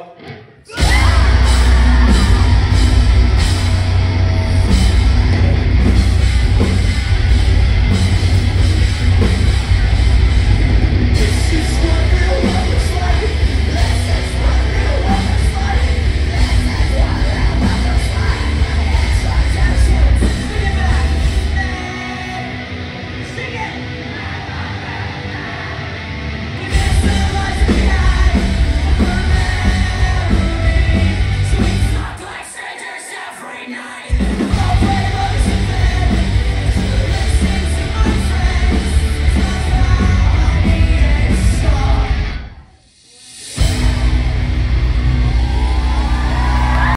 legal.